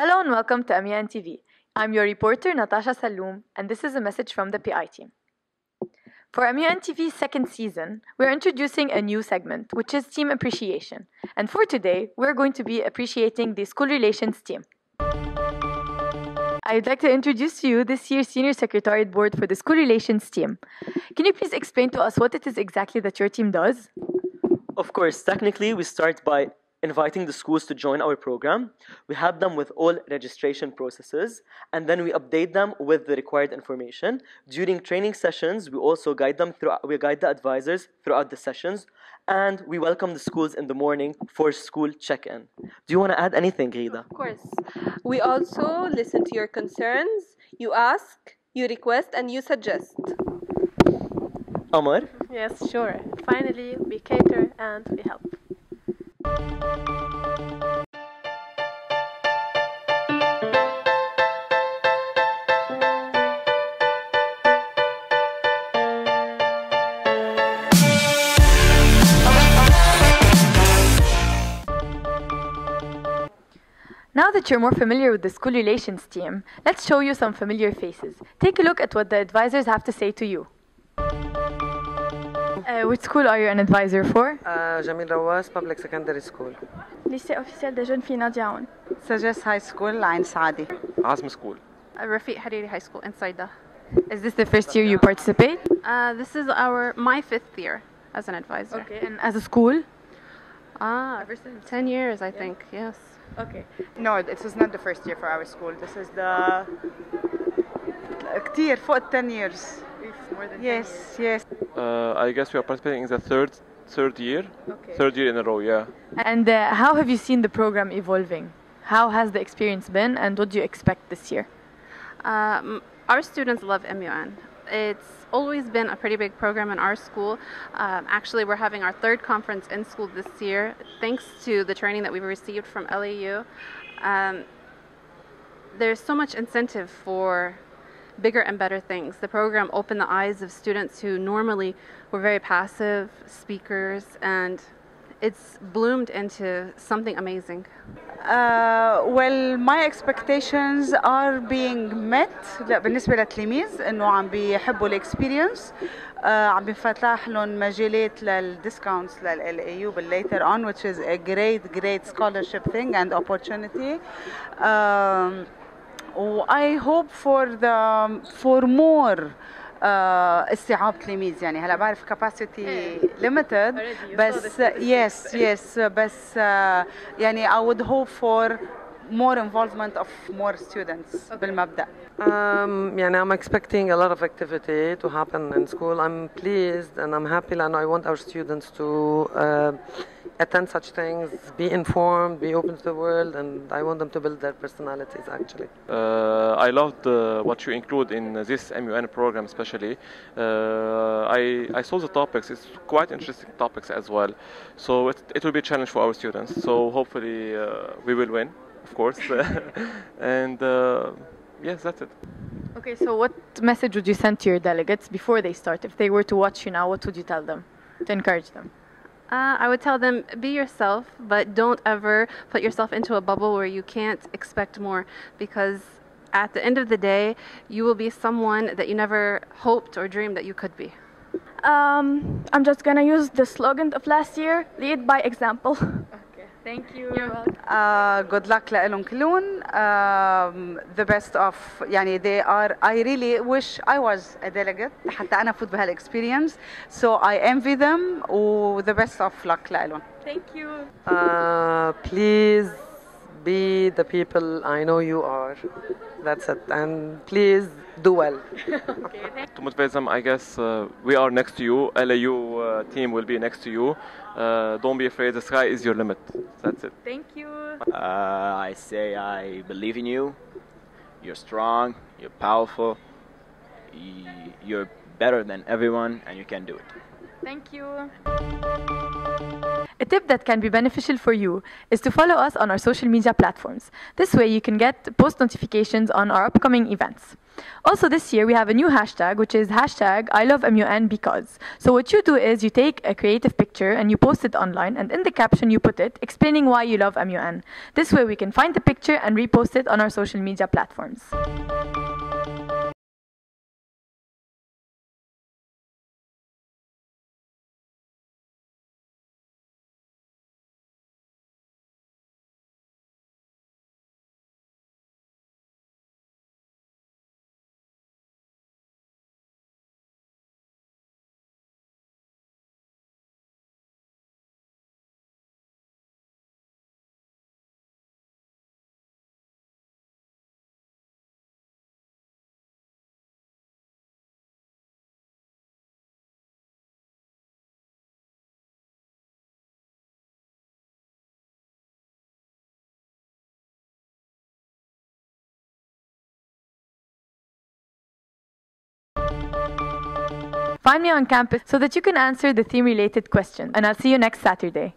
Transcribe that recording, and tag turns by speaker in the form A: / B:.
A: Hello and welcome to MUN TV. I'm your reporter Natasha Saloom, and this is a message from the PI team. For MUN TV's second season, we're introducing a new segment, which is Team Appreciation. And for today, we're going to be appreciating the School Relations team. I'd like to introduce to you this year's Senior Secretariat Board for the School Relations team. Can you please explain to us what it is exactly that your team does?
B: Of course, technically, we start by inviting the schools to join our program. We help them with all registration processes, and then we update them with the required information. During training sessions, we also guide them through. We guide the advisors throughout the sessions, and we welcome the schools in the morning for school check-in. Do you want to add anything, Rida?
C: Of course. We also listen to your concerns. You ask, you request, and you suggest.
B: Amar?
D: Yes, sure. Finally, we cater and we help.
A: Now that you're more familiar with the school relations team, let's show you some familiar faces. Take a look at what the advisors have to say to you. Uh, which school are you an advisor for?
E: Uh, Jamil Rawas Public Secondary School.
F: Lycée officiel des jeunes filles Nadia Aoun.
G: Suggest High School, Ain Saadi.
H: Azm School.
I: Uh, Rafiq Hariri High School in Saida.
A: Is this the first year you participate?
I: Uh, this is our my fifth year as an advisor.
A: Okay, and as a school?
I: Ah, ten years I think. Yes.
A: Okay.
G: No, this is not the first year for our school. This is the كتير فوق 10 years.
A: More than
G: Yes, yes.
H: Uh, I guess we are participating in the third third year.
A: Okay.
H: Third year in a row, yeah.
A: And uh, how have you seen the program evolving? How has the experience been, and what do you expect this year?
I: Um, our students love MUN. It's always been a pretty big program in our school. Um, actually, we're having our third conference in school this year, thanks to the training that we've received from LAU. Um, there's so much incentive for bigger and better things. The program opened the eyes of students who normally were very passive speakers, and it's bloomed into something amazing.
G: Uh, well, my expectations are being met لا بالنسبة للتلاميذ إنه عم بيحبوا الاكسبيرينس uh, عم بيفتح لهم مجالات للديسكاونتس لل LAU بال later on which is a great great scholarship thing and opportunity. Um, I hope for the for more uh, استيعاب تلاميذ يعني هلا بعرف capacity limited بس yes yes بس uh, يعني I would hope for more involvement of more students بالمبدأ
E: Um, يعني I'm expecting a lot of activity to happen in school. I'm pleased and I'm happy and I want our students to uh, attend such things, be informed, be open to the world, and I want them to build their personalities actually.
H: Uh, I loved uh, what you include in this MUN program, especially. Uh, I, I saw the topics. It's quite interesting topics as well. So it, it will be a challenge for our students. So hopefully uh, we will win, of course. and uh, yes, that's it.
A: Okay, so what message would you send to your delegates before they start? If they were to watch you now, what would you tell them to encourage them?
I: Uh, I would tell them be yourself, but don't ever put yourself into a bubble where you can't expect more because at the end of the day, you will be someone that you never hoped or dreamed that you could be.
F: Um, I'm just gonna use the slogan of last year: "Lead by example."
A: Thank you.
F: You're welcome.
G: uh, good luck لهم كلهم um, the best of يعني they are I really wish I was a delegate حتى أنا أفوت بهالexperience so I envy them و the best of luck لهم
A: Thank you.
E: Uh, please be the people I know you are. That's it. And please do well.
H: To motivate them, I guess uh, we are next to you. LAU uh, team will be next to you. Uh, don't be afraid. The sky is your limit. That's it.
A: Thank you.
J: Uh, I say I believe in you. You're strong. You're powerful. You're better than everyone, and you can do it.
A: Thank you. A tip that can be beneficial for you is to follow us on our social media platforms. This way you can get post notifications on our upcoming events. Also this year we have a new hashtag which is hashtag I love MUN because. So what you do is you take a creative picture and you post it online and in the caption you put it explaining why you love MUN. This way we can find the picture and repost it on our social media platforms. Find me on campus so that you can answer the theme related questions. And I'll see you next Saturday.